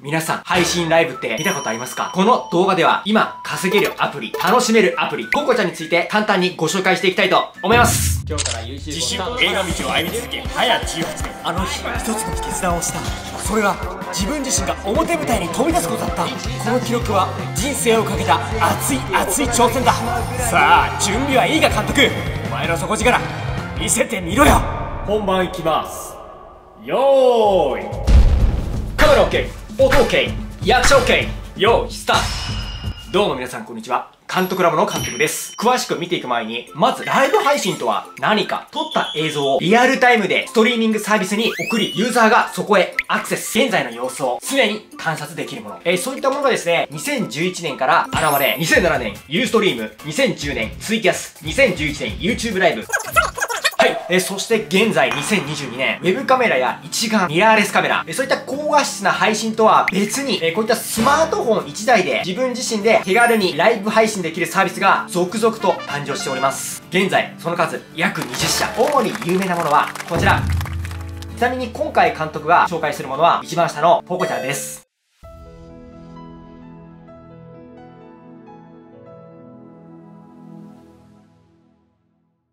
皆さん、配信ライブって見たことありますか？この動画では、今、稼げるアプリ、楽しめるアプリ、ココちゃんについて簡単にご紹介していきたいと思います。今日から YouTube 自主映画道を歩み続け早18年あの日一つの決断をした。それは自分自身が表舞台に飛び出すことだった。この記録は人生をかけた熱い熱い挑戦だ。さあ準備はいいが監督。お前の底力見せてみろよ。本番いきます。よーい。カメラ OK 音 OK 役者 OK よーいスタートどうも皆さんこんにちは監督ラボの監督です。詳しく見ていく前に、まずライブ配信とは何か、撮った映像をリアルタイムでストリーミングサービスに送り、ユーザーがそこへアクセス、現在の様子を常に観察できるもの。えー、そういったものがですね、2011年から現れ、2007年ユーストリーム、2010年ツイキャス、2011年 YouTube ライブ、はい。えー、そして現在2022年、ウェブカメラや一眼、ミラーレスカメラ、えー、そういった高画質な配信とは別に、えー、こういったスマートフォン1台で自分自身で手軽にライブ配信できるサービスが続々と誕生しております。現在、その数約20社。主に有名なものはこちら。ちなみに今回監督が紹介するものは一番下のポコちゃんです。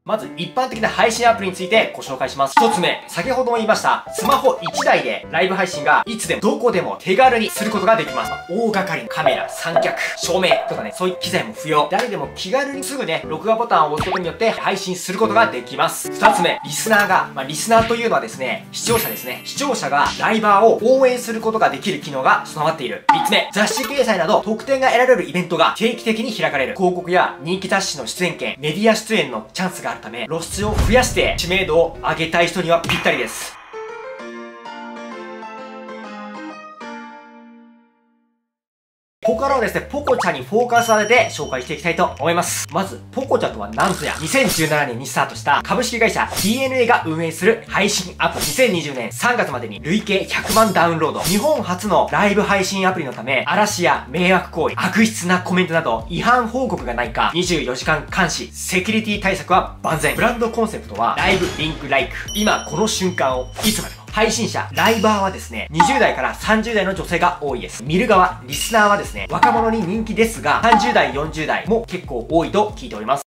まず一般的な配信アプリについてご紹介します。一つ目、先ほども言いました、スマホ1台でライブ配信がいつでもどこでも手軽にすることができます。大掛かりのカメラ、三脚、照明とかね、そういう機材も不要。誰でも気軽にすぐね、録画ボタンを押すことによって配信することができます。二つ目、リスナーが、まあ、リスナーというのはですね、視聴者ですね。視聴者がライバーを応援することができる機能が備わっている。三つ目、雑誌掲載など特典が得られるイベントが定期的に開かれる。広告や人気雑誌の出演権、メディア出演のチャンスがあるため、露出を増やして知名度を上げたい人にはぴったりです。からはですね、ポコちゃんにフォーカスを当て紹介していきたいと思います。まず、ポコちゃんとはなんとや、2017年にスタートした株式会社 DNA が運営する配信アプリ。2020年3月までに累計100万ダウンロード。日本初のライブ配信アプリのため、嵐や迷惑行為、悪質なコメントなど違反報告がないか、24時間監視、セキュリティ対策は万全。ブランドコンセプトは、ライブリンクライク。今この瞬間をいつまで。配信者、ライバーはですね、20代から30代の女性が多いです。見る側、リスナーはですね、若者に人気ですが、30代、40代も結構多いと聞いております。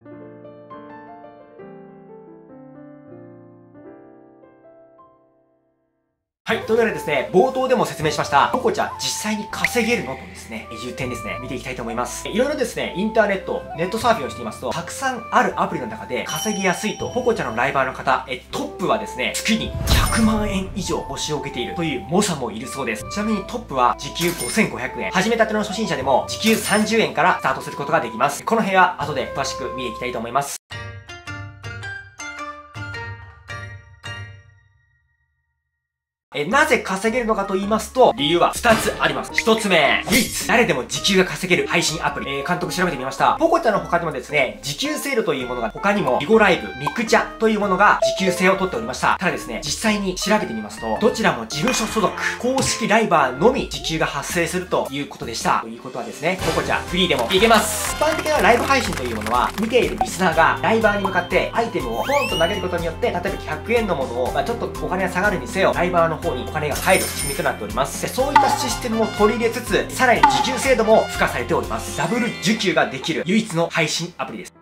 はい。というわけでですね、冒頭でも説明しました、ポコちゃん実際に稼げるのとですね、いう点ですね、見ていきたいと思います。いろいろですね、インターネット、ネットサーフィンをしていますと、たくさんあるアプリの中で稼ぎやすいと、ポコちゃんのライバーの方、え、トップはですね、月に100万円以上募集を受けているという猛者もいるそうです。ちなみにトップは時給5500円。始めたての初心者でも時給30円からスタートすることができます。この辺は後で詳しく見ていきたいと思います。え、なぜ稼げるのかと言いますと、理由は2つあります。1つ目、唯一、誰でも時給が稼げる配信アプリ。えー、監督調べてみました。ポコちゃんの他にもですね、時給セールというものが他にも、ビゴライブ、ミクチャというものが時給制を取っておりました。ただですね、実際に調べてみますと、どちらも事務所所属、公式ライバーのみ時給が発生するということでした。ということはですね、ポコちゃん、フリーでもいけます。一般的なライブ配信というものは、見ているリスナーがライバーに向かってアイテムをポンと投げることによって、例えば100円のものを、まあ、ちょっとお金が下がるにせよ、ライバーの方にお金が入る仕組みとなっております。でそういったシステムを取り入れつつさらに時給制度も付加されております。ダブル受給ができる唯一の配信アプリです。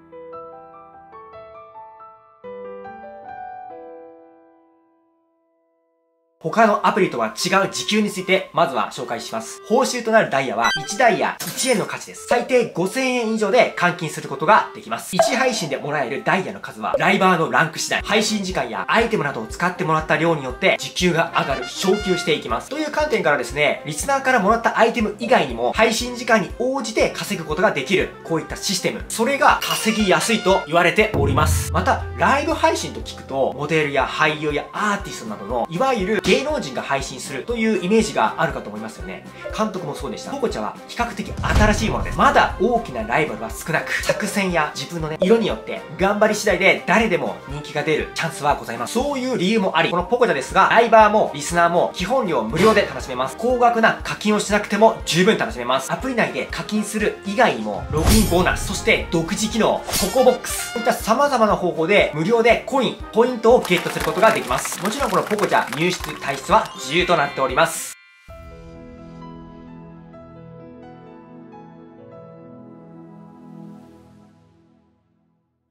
他のアプリとは違う時給について、まずは紹介します。報酬となるダイヤは、1ダイヤ1円の価値です。最低5000円以上で換金することができます。1配信でもらえるダイヤの数は、ライバーのランク次第、配信時間やアイテムなどを使ってもらった量によって、時給が上がる、昇給していきます。という観点からですね、リスナーからもらったアイテム以外にも、配信時間に応じて稼ぐことができる、こういったシステム。それが稼ぎやすいと言われております。また、ライブ配信と聞くと、モデルや俳優やアーティストなどの、いわゆる芸能人が配信するというイメージがあるかと思いますよね。監督もそうでした。ポコちゃんは比較的新しいものです。まだ大きなライバルは少なく、作戦や自分のね、色によって頑張り次第で誰でも人気が出るチャンスはございます。そういう理由もあり、このポコちゃんですが、ライバーもリスナーも基本料無料で楽しめます。高額な課金をしなくても十分楽しめます。アプリ内で課金する以外にも、ログインボーナス、そして独自機能、ココボックス、こういった様々な方法で無料でコイン、ポイントをゲットすることができます。もちろんこのポコちゃん入室、体質は自由となっております。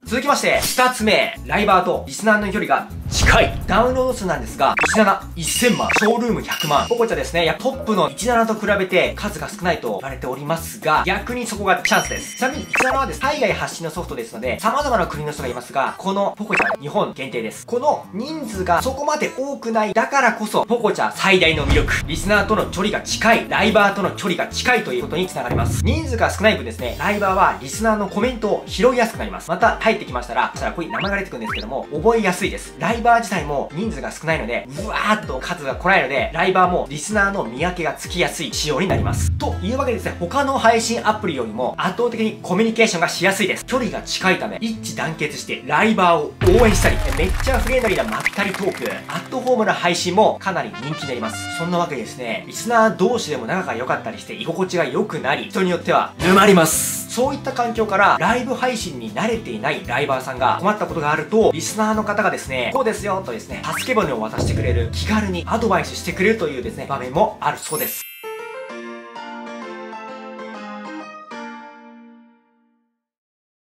続きまして、二つ目、ライバーとリスナーの距離が近い。ダウンロード数なんですが、17、1000万、ショールーム100万。ポコチャですね、いや、トップの17と比べて数が少ないと言われておりますが、逆にそこがチャンスです。ちなみに17はですね、海外発信のソフトですので、様々な国の人がいますが、このポコチャは日本限定です。この人数がそこまで多くない、だからこそ、ポコチャ最大の魅力、リスナーとの距離が近い、ライバーとの距離が近いということにつながります。人数が少ない分ですね、ライバーはリスナーのコメントを拾いやすくなります。また、入ってきましたら、そしたらここに名前が出てくるんですけども、覚えやすいです。ライバー自体も人数が少ないので、うわーっと数が来ないので、ライバーもリスナーの見分けがつきやすい仕様になります。というわけでですね、他の配信アプリよりも圧倒的にコミュニケーションがしやすいです。距離が近いため、一致団結してライバーを応援したり、めっちゃフレンドリーなまったりトーク、アットホームな配信もかなり人気になります。そんなわけでですね、リスナー同士でも仲が良かったりして居心地が良くなり、人によっては沼ります。そういった環境からライブ配信に慣れていないライバーさんが困ったことがあると、リスナーの方がですね、こうですよとですね、助け舟を渡してくれる、気軽にアドバイスしてくれるというですね、場面もあるそうです。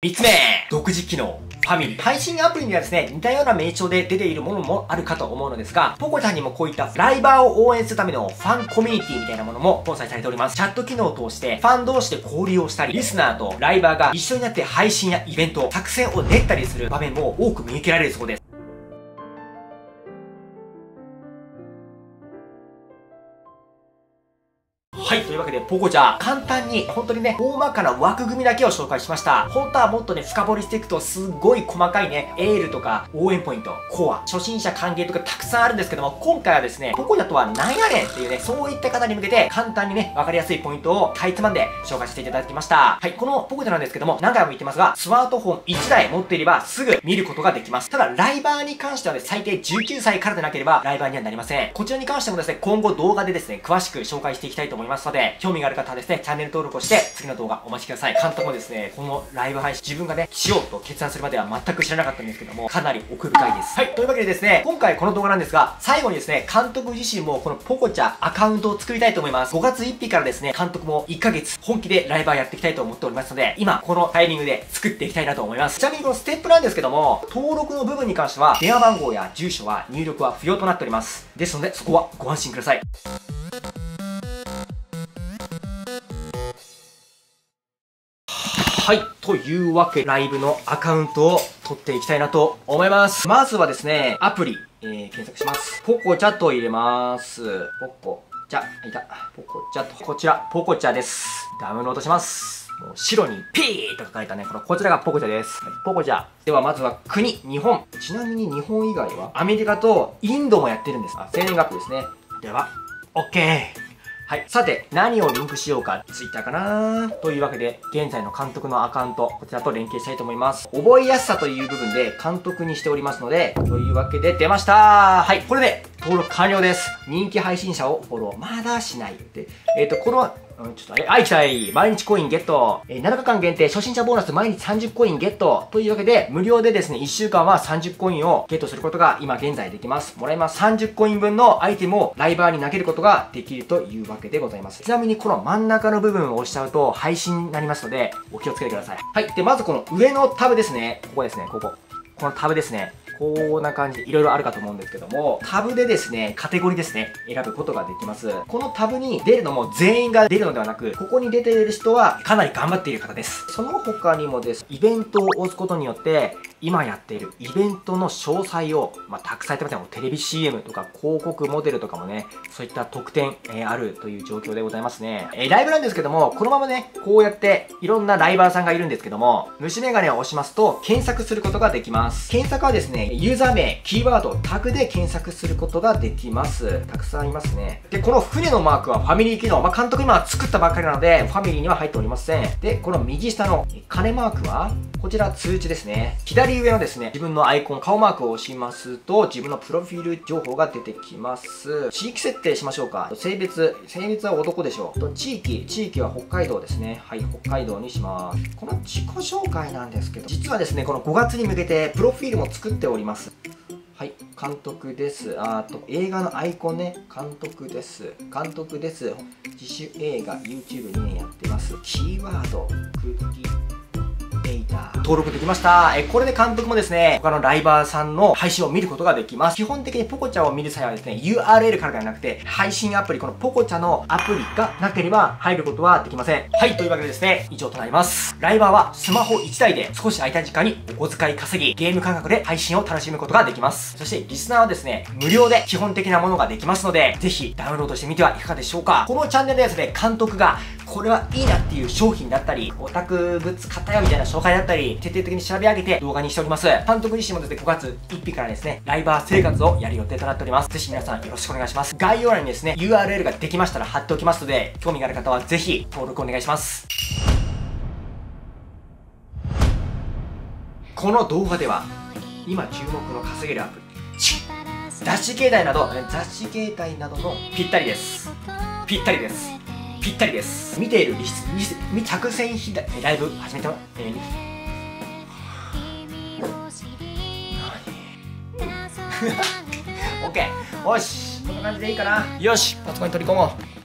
3つ目独自機能ファミリー。配信アプリにはですね、似たような名称で出ているものもあるかと思うのですが、ポコちゃんにもこういったライバーを応援するためのファンコミュニティみたいなものも搭載されております。チャット機能を通して、ファン同士で交流をしたり、リスナーとライバーが一緒になって配信やイベント、作戦を練ったりする場面も多く見受けられるそうです。はい、というわけで、ポコちゃん、簡単に、本当にね、大まかな枠組みだけを紹介しました。本当はもっとね、深掘りしていくと、すっごい細かいね、エールとか、応援ポイント、コア、初心者歓迎とかたくさんあるんですけども、今回はですね、ポコちゃんとは何やねんっていうね、そういった方に向けて、簡単にね、わかりやすいポイントをかいつまんで紹介していただきました。はい、このポコちゃんなんですけども、何回も言ってますが、スマートフォン1台持っていれば、すぐ見ることができます。ただ、ライバーに関してはね、最低19歳からでなければ、ライバーにはなりません。こちらに関してもですね、今後動画でですね、詳しく紹介していきたいと思いますますので、興味がある方はですね、チャンネル登録をして、次の動画お待ちください。監督もですね、このライブ配信、自分がね、しようと決断するまでは全く知らなかったんですけども、かなり奥深いです。はい、というわけでですね、今回この動画なんですが、最後にですね、監督自身もこのポコチャアカウントを作りたいと思います。5月1日からですね、監督も1ヶ月本気でライバーやっていきたいと思っておりますので、今、このタイミングで作っていきたいなと思います。ちなみにこのステップなんですけども、登録の部分に関しては、電話番号や住所は入力は不要となっております。ですので、そこはご安心ください。はい。というわけ、ライブのアカウントを取っていきたいなと思います。まずはですね、アプリ、えー、検索します。ポコチャと入れます。ポコチャ、いた。ポコチャと、こちら、ポコチャです。ダウンロードします。もう白にピーと書かれたね、このこちらがポコチャです。はい、ポコチャ。ではまずは国、日本。ちなみに日本以外はアメリカとインドもやってるんです。あ、生年月日ですね。では、OK! はい。さて、何をリンクしようか。Twitter かなというわけで、現在の監督のアカウント、こちらと連携したいと思います。覚えやすさという部分で監督にしておりますので、というわけで出ましたはい。これで登録完了です。人気配信者をフォロー。まだしないって。えっ、ー、と、このうん、ちょっと、あ、行きたい。毎日コインゲット。えー、7日間限定初心者ボーナス毎日30コインゲット。というわけで、無料でですね、1週間は30コインをゲットすることが今現在できます。もらいます。30コイン分のアイテムをライバーに投げることができるというわけでございます。ちなみにこの真ん中の部分を押しちゃうと配信になりますので、お気をつけてください。はい。で、まずこの上のタブですね。ここですね、ここ。このタブですね。こんな感じでいろいろあるかと思うんですけども、タブでですね、カテゴリーですね、選ぶことができます。このタブに出るのも全員が出るのではなく、ここに出ている人はかなり頑張っている方です。その他にもです、イベントを押すことによって、今やっているイベントの詳細を、まあ、たくさんやってますね。テレビ CM とか広告モデルとかもね、そういった特典、えー、あるという状況でございますね。えー、ライブなんですけども、このままね、こうやっていろんなライバーさんがいるんですけども、虫眼鏡を押しますと検索することができます。検索はですね、ユーザー名、キーワード、タグで検索することができます。たくさんいますね。で、この船のマークはファミリー機能。まあ、監督今作ったばっかりなので、ファミリーには入っておりません。で、この右下の金マークは、こちら通知ですね。左上のですね、自分のアイコン、顔マークを押しますと、自分のプロフィール情報が出てきます。地域設定しましょうか。性別、性別は男でしょう。と地域、地域は北海道ですね。はい、北海道にします。この自己紹介なんですけど、実はですね、この5月に向けて、プロフィールも作っておりおります。はい、監督です。あと、映画のアイコンね、監督です。監督です。自主映画、YouTube2 年やってます。キーワード、クッキー、登録できました。えこれで監督もですね、他のライバーさんの配信を見ることができます。基本的にポコチャを見る際はですね、URL からではなくて、配信アプリ、このポコチャのアプリがなければ入ることはできません。はい、というわけでですね、以上となります。ライバーはスマホ1台で少し空いた時間にお小遣い稼ぎ、ゲーム感覚で配信を楽しむことができます。そして、リスナーはですね、無料で基本的なものができますので、ぜひダウンロードしてみてはいかがでしょうか。このチャンネルでですね、監督がこれはいいなっていう商品だったり、オタクグッズ買ったよみたいな紹介だったり、徹底的に調べ上げて動画にしております。監督自身もですね、5月1日からですね、ライバー生活をやる予定となっております。ぜひ皆さんよろしくお願いします。概要欄にですね、URL ができましたら貼っておきますので、興味がある方はぜひ登録お願いします。この動画では、今注目の稼げるアプリ、チッ雑誌携帯など、雑誌携帯などのぴったりです。ぴったりです。ぴったりです。見ているリスリス着線ひだライブ始めてもえー、何？オッケー。よし。こんな感じでいいかな。よし。パソコンに取り込もう